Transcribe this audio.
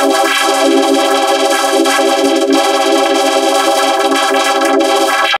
Thank